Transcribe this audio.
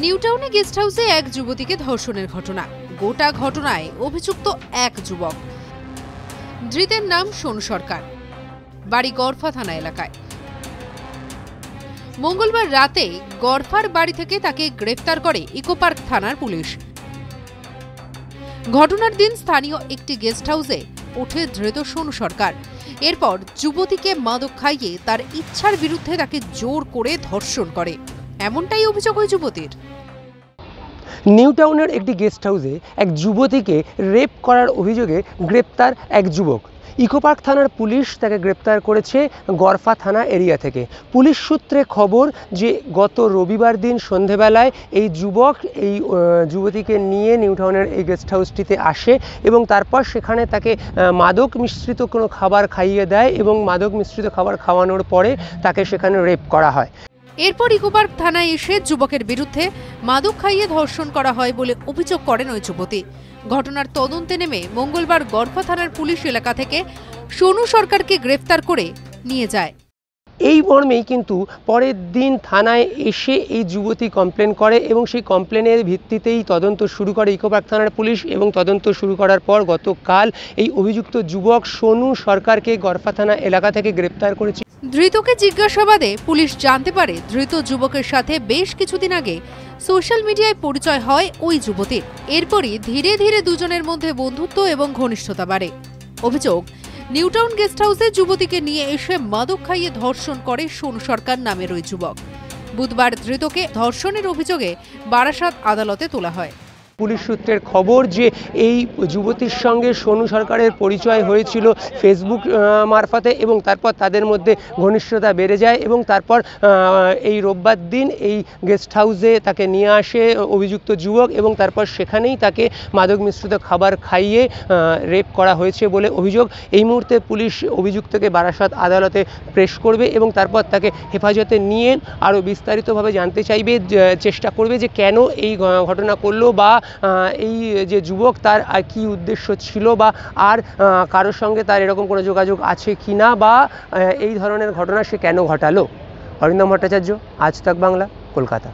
নিউটাউনে guest হাউসে এক যুবতীকে ধর্ষণের ঘটনা। গোটা ঘটনায় অভিযুক্ত এক যুবক। ধৃতের নাম সোনু সরকার। বাড়ি গড়ফা থানা এলাকায়। মঙ্গলবার রাতে গড়ফার বাড়ি থেকে তাকে গ্রেফতার করে ইকোপার্ক থানার পুলিশ। ঘটনার দিন স্থানীয় একটি গেস্ট হাউসে ওঠে ধৃত সোনু সরকার। এরপর যুবতীকে মাদক খাইয়ে তার ইচ্ছার বিরুদ্ধে তাকে জোর করে ধর্ষণ করে। এমনটাই অভিযোগ ওই যুবতীর। নিউ টাউনের একটি গেস্ট হাউসে এক যুবতীকে রেপ করার অভিযোগে গ্রেপ্তার এক যুবক। ইকোপার্ক থানার পুলিশ তাকে গ্রেপ্তার করেছে গরফা থানা এরিয়া থেকে। পুলিশ সূত্রে খবর যে গত রবিবার দিন সন্ধেবেলায় এই যুবক এই যুবতীকে নিয়ে নিউ টাউনের এই গেস্ট হাউসটিতে আসে এবং তারপর সেখানে তাকে মাদক মিশ্রিত কোনো খাবার খাইয়ে দেয় এবং মাদক মিশ্রিত খাবার খাওয়ানোর পরে তাকে সেখানে রেপ করা হয়। এরপর ইকোপার্ক থানায় এসে যুবকের বিরুদ্ধে মাদক খাইয়ে ধর্ষণ করা হয় বলে অভিযোগ করেন ওই যুবতী। ঘটনার তদন্তে নেমে মঙ্গলবার গড়ফা থানার পুলিশ এলাকা থেকে সোনু সরকারকে গ্রেফতার করে নিয়ে যায়। এই মর্মেই কিন্তু পরের দিন থানায় এসে এই যুবতী কমপ্লেন করে এবং সেই কমপ্লেনের ভিত্তিতেই তদন্ত শুরু করে ইকোপার্ক থানার পুলিশ এবং তদন্ত শুরু করার পর গতকাল এই অভিযুক্ত যুবক সোনু সরকারকে গরফা থানা এলাকা থেকে গ্রেপ্তার করেছে। ধৃতকে জিজ্ঞাসাবাদে পুলিশ জানতে পারে ধৃত যুবকের সাথে বেশ কিছুদিন আগে সোশ্যাল মিডিয়ায় পরিচয় হয় ওই যুবতীর। এরপরই ধীরে ধীরে দুজনের মধ্যে বন্ধুত্ব এবং ঘনিষ্ঠতা বাড়ে। অভিযোগ, নিউটাউন গেস্ট হাউসে যুবতীকে নিয়ে এসে মাদক খাইয়ে ধর্ষণ করে সোনু সরকার নামের ওই যুবক। বুধবার ধৃতকে ধর্ষণের অভিযোগে বারাসাত আদালতে তোলা হয়। পুলিশ সূত্রের খবর যে এই যুবতীর সঙ্গে সোনু সরকারের পরিচয় হয়েছিল ফেসবুক মারফতে এবং তারপর তাদের মধ্যে ঘনিষ্ঠতা বেড়ে যায় এবং তারপর এই রোববার দিন এই গেস্ট হাউসে তাকে নিয়ে আসে অভিযুক্ত যুবক এবং তারপর সেখানেই তাকে মাদক মিশ্রিত খাবার খাইয়ে রেপ করা হয়েছে বলে অভিযোগ। এই মুহূর্তে পুলিশ অভিযুক্তকে বারাসাত আদালতে প্রেস করবে এবং তারপর তাকে হেফাজতে নিয়ে আরও বিস্তারিতভাবে জানতে চাইবে চেষ্টা করবে যে কেন এই ঘটনা করল বা এই যে যুবক তার কি উদ্দেশ্য ছিল বা আর কারোর সঙ্গে তার এরকম কোনো যোগাযোগ আছে কি না বা এই ধরনের ঘটনা সে কেন ঘটালো? অরিন্দম ভট্টাচার্য, আজ তাক বাংলা, কলকাতা।